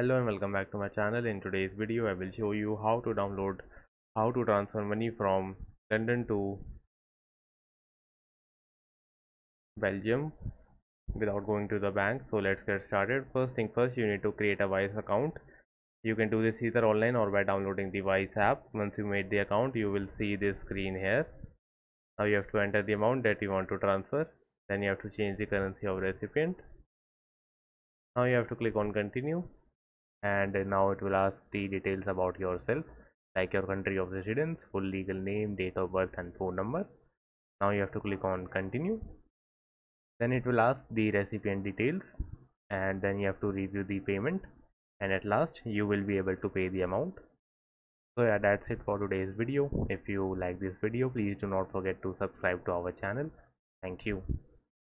Hello and welcome back to my channel. In today's video, I will show you how to download, how to transfer money from London to Belgium without going to the bank. So let's get started. First thing first, you need to create a Wise account. You can do this either online or by downloading the Wise app. Once you made the account, you will see this screen here. Now you have to enter the amount that you want to transfer. Then you have to change the currency of recipient. Now you have to click on continue and now it will ask the details about yourself like your country of residence full legal name date of birth and phone number. Now you have to click on continue. Then it will ask the recipient details and then you have to review the payment. And at last you will be able to pay the amount. So yeah that's it for today's video. If you like this video please do not forget to subscribe to our channel. Thank you